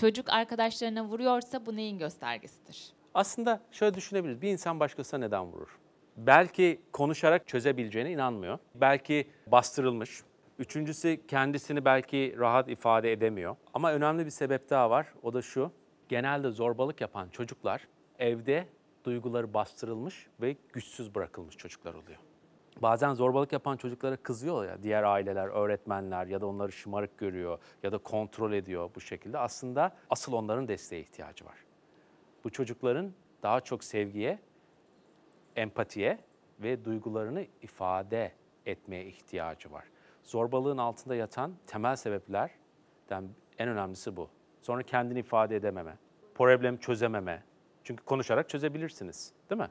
Çocuk arkadaşlarına vuruyorsa bu neyin göstergesidir? Aslında şöyle düşünebiliriz. Bir insan başkasına neden vurur? Belki konuşarak çözebileceğine inanmıyor. Belki bastırılmış. Üçüncüsü kendisini belki rahat ifade edemiyor. Ama önemli bir sebep daha var. O da şu. Genelde zorbalık yapan çocuklar evde duyguları bastırılmış ve güçsüz bırakılmış çocuklar oluyor. Bazen zorbalık yapan çocuklara kızıyor ya diğer aileler, öğretmenler ya da onları şımarık görüyor ya da kontrol ediyor bu şekilde. Aslında asıl onların desteğe ihtiyacı var. Bu çocukların daha çok sevgiye, empatiye ve duygularını ifade etmeye ihtiyacı var. Zorbalığın altında yatan temel sebeplerden en önemlisi bu. Sonra kendini ifade edememe, problem çözememe. Çünkü konuşarak çözebilirsiniz, değil mi?